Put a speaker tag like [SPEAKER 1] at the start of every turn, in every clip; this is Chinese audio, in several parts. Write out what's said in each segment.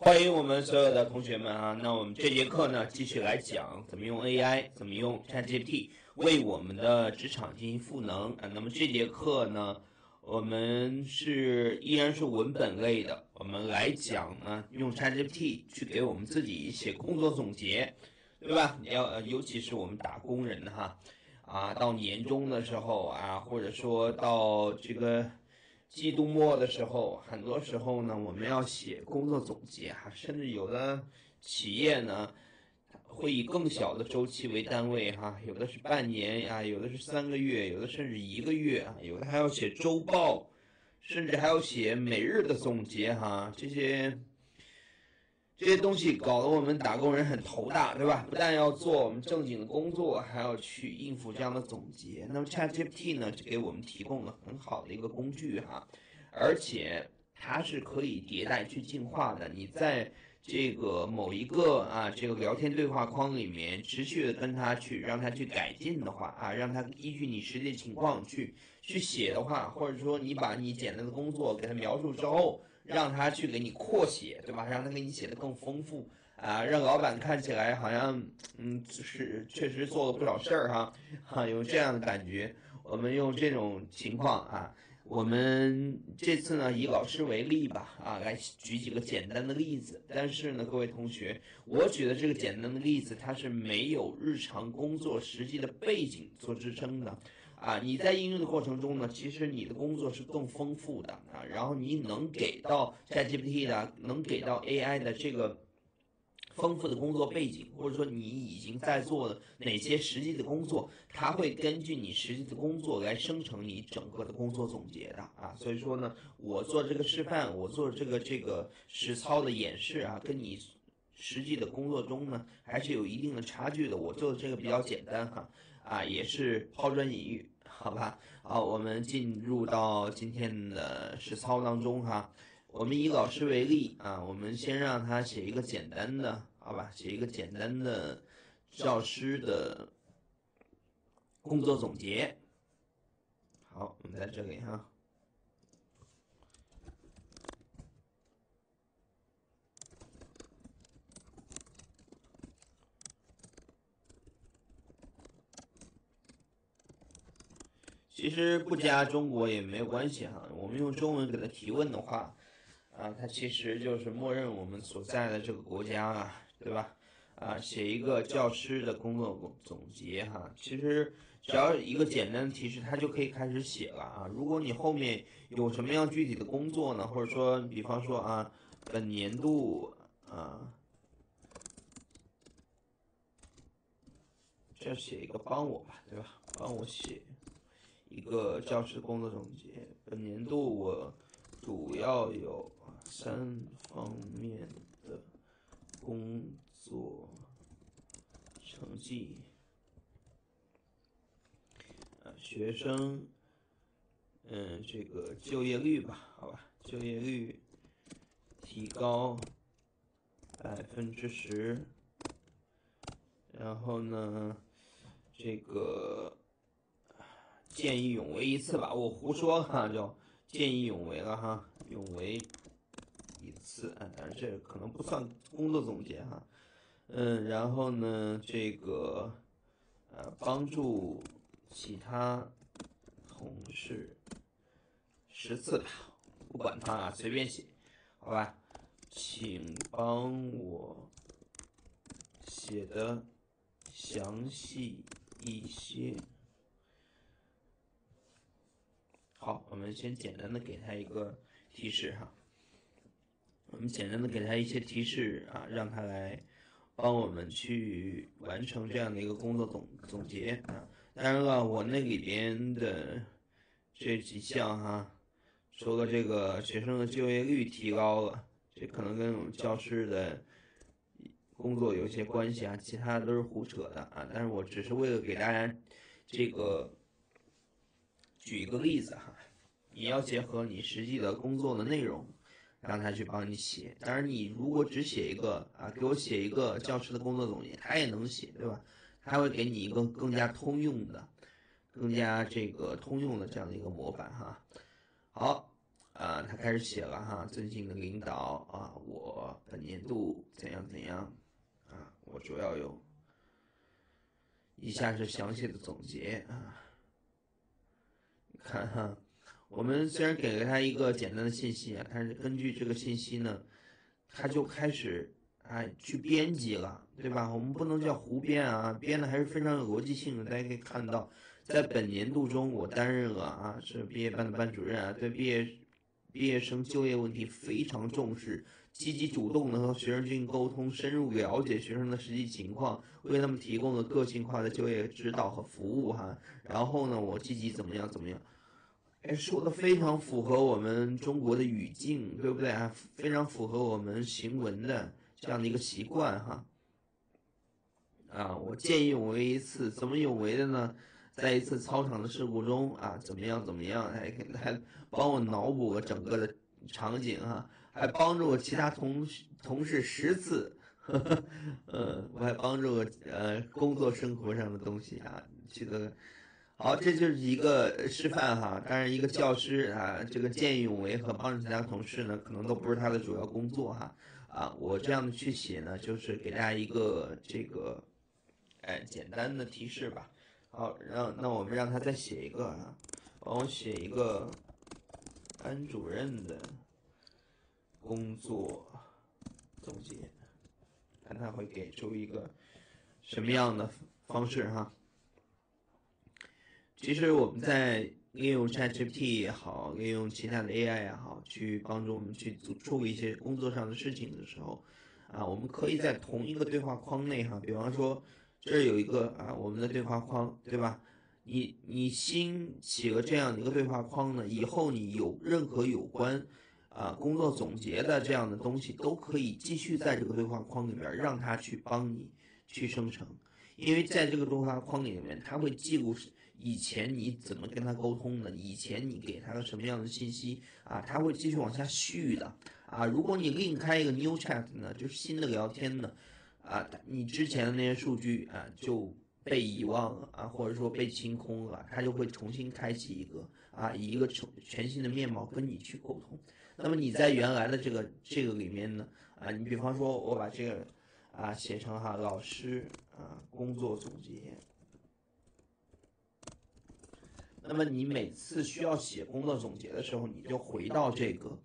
[SPEAKER 1] 欢迎我们所有的同学们啊！那我们这节课呢，继续来讲怎么用 AI，怎么用 ChatGPT 为我们的职场进行赋能啊。那么这节课呢，我们是依然是文本类的，我们来讲呢，用 ChatGPT 去给我们自己写工作总结，对吧？要，尤其是我们打工人哈，啊，到年终的时候啊，或者说到这个。季度末的时候，很多时候呢，我们要写工作总结哈，甚至有的企业呢，会以更小的周期为单位哈，有的是半年呀，有的是三个月，有的甚至一个月啊，有的还要写周报，甚至还要写每日的总结哈，这些。这些东西搞得我们打工人很头大，对吧？不但要做我们正经的工作，还要去应付这样的总结。那么 ChatGPT 呢，就给我们提供了很好的一个工具哈，而且它是可以迭代去进化的。你在这个某一个啊这个聊天对话框里面持续的跟它去让它去改进的话啊，让它依据你实际情况去去写的话，或者说你把你简单的工作给它描述之后。让他去给你扩写，对吧？让他给你写的更丰富啊，让老板看起来好像，嗯，是确实做了不少事儿哈，哈，有这样的感觉。我们用这种情况啊，我们这次呢以老师为例吧，啊，来举几个简单的例子。但是呢，各位同学，我举的这个简单的例子，它是没有日常工作实际的背景做支撑的。啊，你在应用的过程中呢，其实你的工作是更丰富的啊，然后你能给到 ChatGPT 的，能给到 AI 的这个丰富的工作背景，或者说你已经在做的哪些实际的工作，它会根据你实际的工作来生成你整个的工作总结的啊。所以说呢，我做这个示范，我做这个这个实操的演示啊，跟你实际的工作中呢，还是有一定的差距的。我做的这个比较简单哈，啊，也是抛砖引玉。好吧，好，我们进入到今天的实操当中哈。我们以老师为例啊，我们先让他写一个简单的，好吧，写一个简单的教师的工作总结。好，我们在这里哈。其实不加中国也没有关系哈，我们用中文给他提问的话，啊，他其实就是默认我们所在的这个国家啊，对吧？啊，写一个教师的工作总结哈，其实只要一个简单的提示，他就可以开始写了啊。如果你后面有什么样具体的工作呢？或者说，比方说啊，本年度啊，这写一个帮我吧，对吧？帮我写。一个教师工作总结，本年度我主要有三方面的工作成绩，啊，学生，嗯，这个就业率吧，好吧，就业率提高百分之十，然后呢，这个。见义勇为一次吧，我胡说哈，就见义勇为了哈，勇为一次，啊，但是这可能不算工作总结哈，嗯，然后呢，这个呃，帮助其他同事十次吧，不管他啊，随便写，好吧，请帮我写的详细一些。好，我我们先简单的给他一个提示哈，我们简单的给他一些提示啊，让他来帮我们去完成这样的一个工作总总结啊。当然了，我那里边的这几项哈，除了这个学生的就业率提高了，这可能跟我们教师的工作有些关系啊，其他的都是胡扯的啊。但是我只是为了给大家这个。举一个例子哈，你要结合你实际的工作的内容，让他去帮你写。当然，你如果只写一个啊，给我写一个教师的工作总结，他也能写，对吧？他会给你一个更加通用的、更加这个通用的这样的一个模板哈。好，啊，他开始写了哈，尊敬的领导啊，我本年度怎样怎样啊，我主要有，以下是详细的总结啊，你看哈，我们虽然给了他一个简单的信息啊，但是根据这个信息呢，他就开始啊去编辑了，对吧？我们不能叫胡编啊，编的还是非常有逻辑性的。大家可以看到，在本年度中，我担任了啊是毕业班的班主任啊，对毕业。毕业生就业问题非常重视，积极主动的和学生进行沟通，深入了解学生的实际情况，为他们提供了个性化的就业指导和服务哈。然后呢，我积极怎么样怎么样，说的非常符合我们中国的语境，对不对啊？非常符合我们行文的这样的一个习惯哈。啊，我见义勇为一次，怎么有为的呢？在一次操场的事故中啊，怎么样怎么样？还还帮我脑补了整个的场景哈，还帮助我其他同同事十次，呵呵，呃，我还帮助我呃工作生活上的东西啊，取得好，这就是一个示范哈。当然，一个教师啊，这个见义勇为和帮助其他同事呢，可能都不是他的主要工作哈。啊，我这样的去写呢，就是给大家一个这个哎简单的提示吧。好，让那我们让他再写一个啊，帮我写一个班主任的工作总结，看他会给出一个什么样的方式哈。其实我们在利用 ChatGPT 也好，利用其他的 AI 也好，去帮助我们去做处理一些工作上的事情的时候，啊，我们可以在同一个对话框内哈，比方说。这有一个啊，我们的对话框，对吧？你你新起了这样的一个对话框呢，以后你有任何有关啊工作总结的这样的东西，都可以继续在这个对话框里面让它去帮你去生成，因为在这个对话框里面，它会记录以前你怎么跟他沟通的，以前你给他个什么样的信息啊，他会继续往下续的啊。如果你另开一个 new chat 呢，就是新的聊天呢。啊，你之前的那些数据啊就被遗忘了啊，或者说被清空了，他就会重新开启一个啊，以一个全全新的面貌跟你去沟通。那么你在原来的这个这个里面呢啊，你比方说我把这个啊写成哈老师啊工作总结，那么你每次需要写工作总结的时候，你就回到这个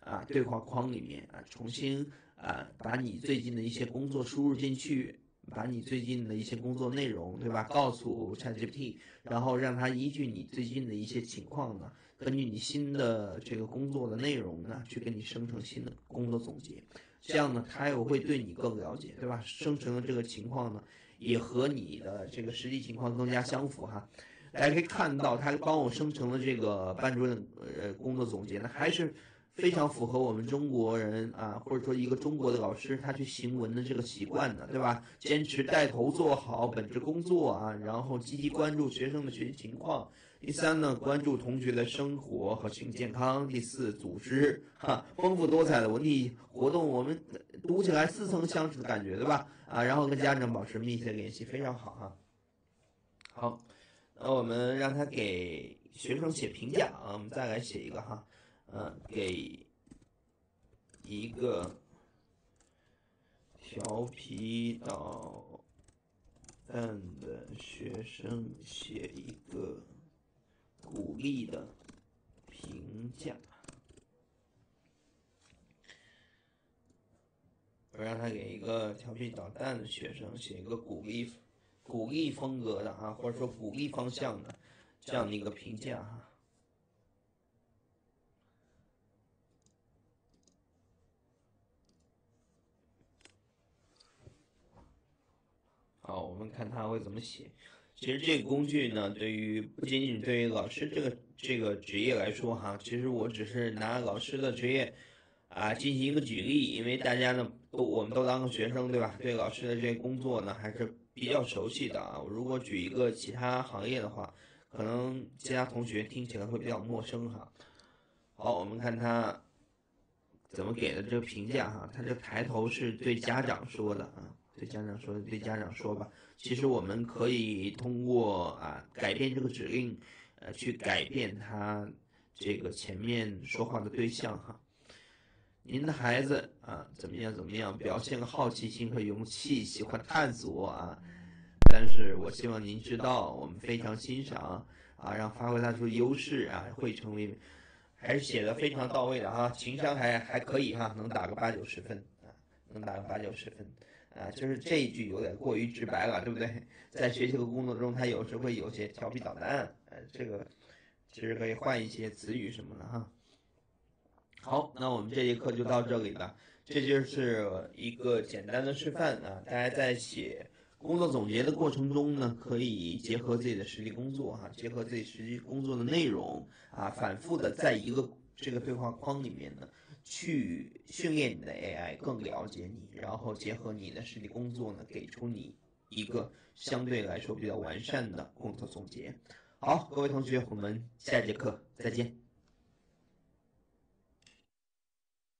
[SPEAKER 1] 啊对话框里面啊重新。啊，把你最近的一些工作输入进去，把你最近的一些工作内容，对吧？告诉 ChatGPT，然后让它依据你最近的一些情况呢，根据你新的这个工作的内容呢，去给你生成新的工作总结。这样呢，它又会对你更了解，对吧？生成的这个情况呢，也和你的这个实际情况更加相符哈。大家可以看到，它帮我生成的这个班主任呃工作总结呢，还是。非常符合我们中国人啊，或者说一个中国的老师他去行文的这个习惯的，对吧？坚持带头做好本职工作啊，然后积极关注学生的学习情况。第三呢，关注同学的生活和心理健康。第四，组织哈丰富多彩的文体活动，我们读起来似曾相识的感觉，对吧？啊，然后跟家长保持密切联系，非常好哈。好，那我们让他给学生写评价啊，我们再来写一个哈。嗯，给一个调皮捣蛋的学生写一个鼓励的评价。我让他给一个调皮捣蛋的学生写一个鼓励、鼓励风格的啊，或者说鼓励方向的这样的一个评价哈。好，我们看他会怎么写。其实这个工具呢，对于不仅仅对于老师这个这个职业来说哈，其实我只是拿老师的职业啊进行一个举例，因为大家呢都我们都当过学生对吧？对老师的这个工作呢还是比较熟悉的啊。如果举一个其他行业的话，可能其他同学听起来会比较陌生哈。好，我们看他怎么给的这个评价哈，他这抬头是对家长说的啊。对家长说，对家长说吧。其实我们可以通过啊改变这个指令，呃，去改变他这个前面说话的对象哈。您的孩子啊，怎么样怎么样，表现个好奇心和勇气，喜欢探索啊。但是我希望您知道，我们非常欣赏啊，让发挥他出优势啊，会成为，还是写的非常到位的哈，情商还还可以哈，能打个八九十分啊，能打个八九十分啊，就是这一句有点过于直白了，对不对？在学习和工作中，他有时会有些调皮捣蛋，呃，这个其实可以换一些词语什么的哈。好，那我们这节课就到这里了。这就是一个简单的示范啊，大家在写工作总结的过程中呢，可以结合自己的实际工作哈，结合自己实际工作的内容啊，反复的在一个这个对话框里面呢，去训练你的 AI 更了解你，然后结合你的实际工作呢，给出你一个相对来说比较完善的工作总结。好，各位同学，我们下节课再见。